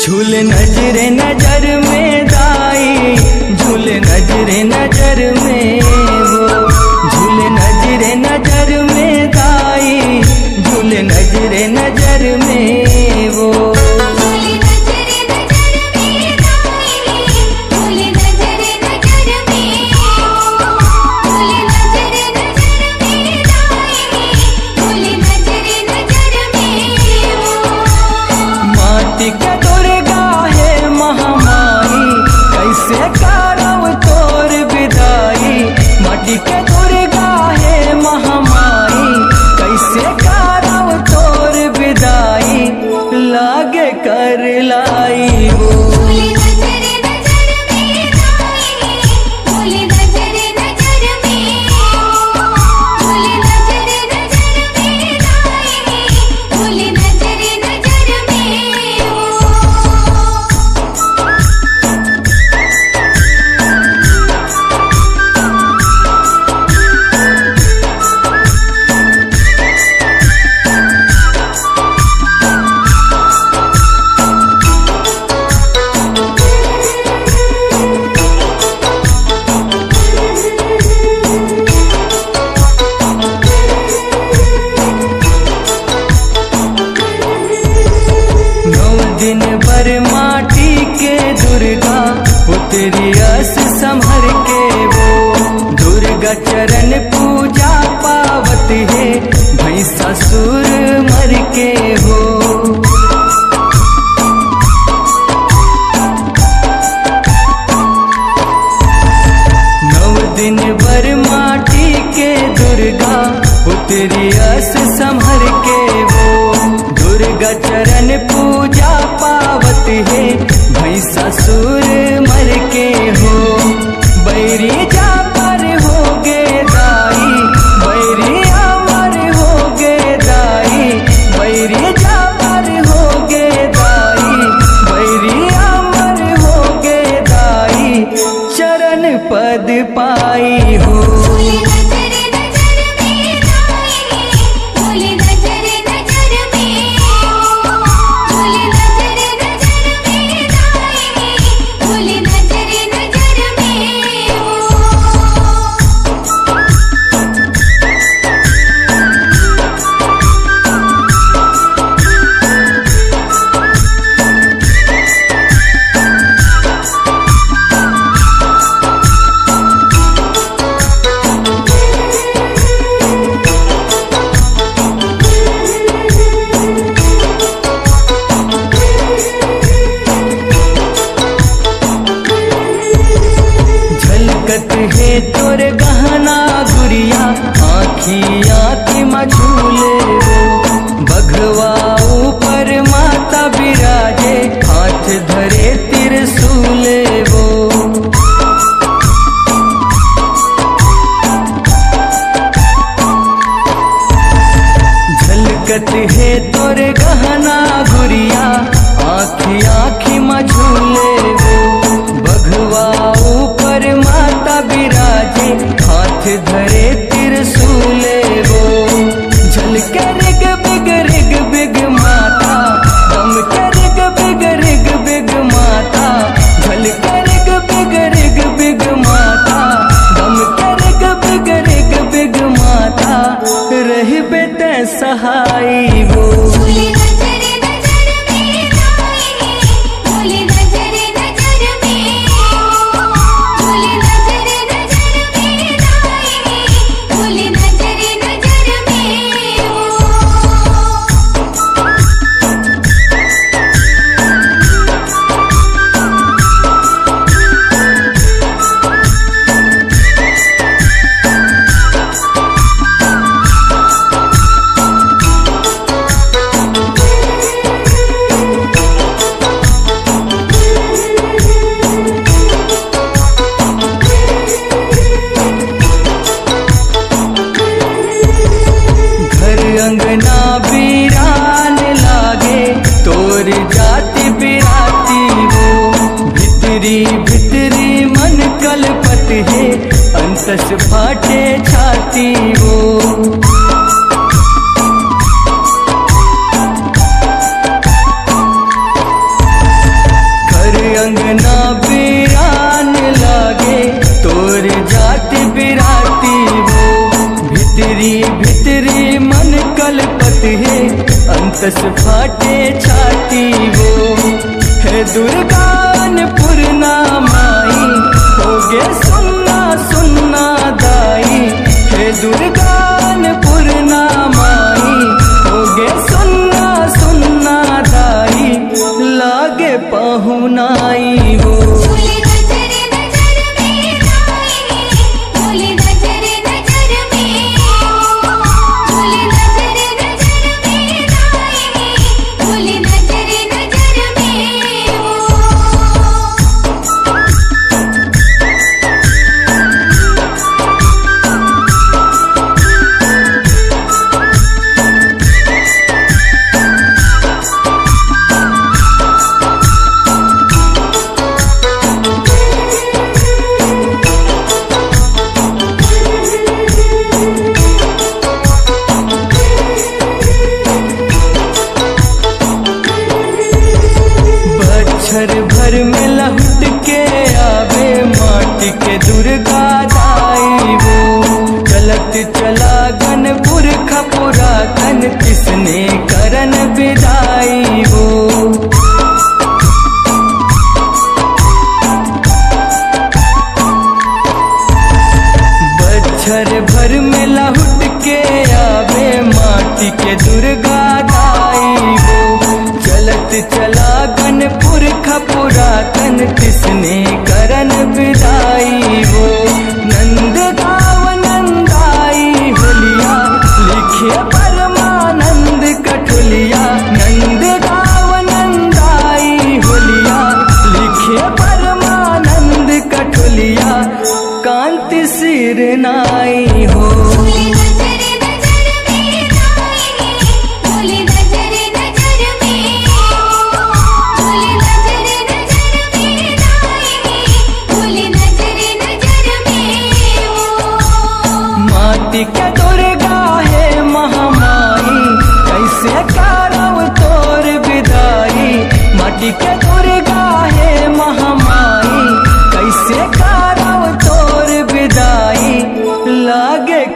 झूल नज़र नज़र में दाई झूल नज़र नज़र में वो। झूल नज़र नज़र में दाई झूल नज़र नज़र में वो। माटी के दुर्गा है महामारी कैसे कराव तोर विदाई लागे कर लाई हो तेरी आस संभर के वो दुर्गा चरण पद पाई हो। head सहाय वो बस फाटे छाती हो घर अंगना बिरान लागे, तोर जाति बिराती वो। भितरी भितरी मन कलपत है, अंतस फाटे छाती वो। है दुर्गा पहुनाई हो। कांति सिर नाई हो।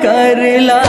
कर ला